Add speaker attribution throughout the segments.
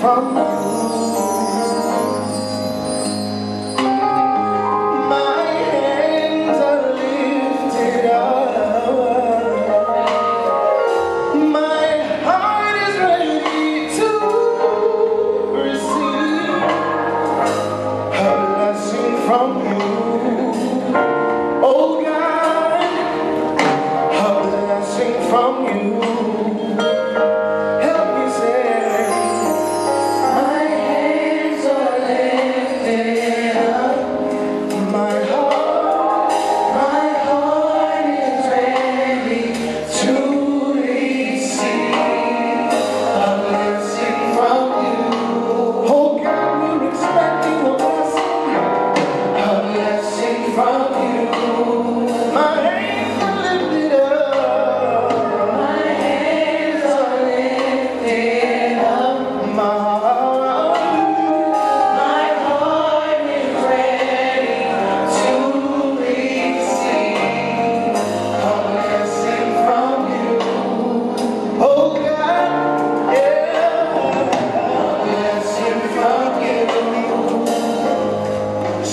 Speaker 1: from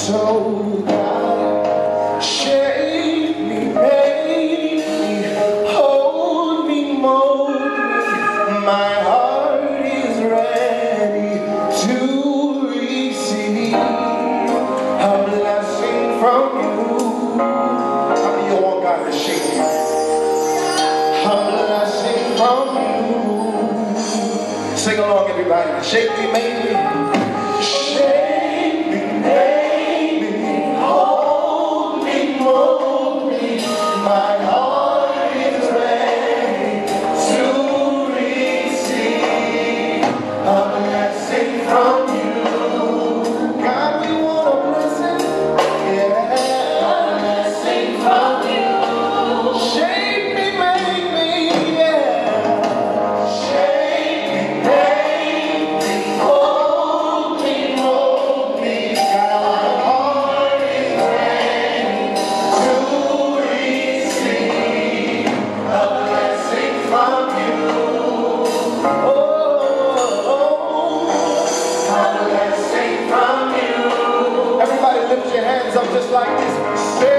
Speaker 1: so God, shape me, make me, hold me, mold me. My heart is ready to receive a blessing from you. I mean, you want God to shape me. A blessing from you. Sing along, everybody. Shape me, make me. just like this.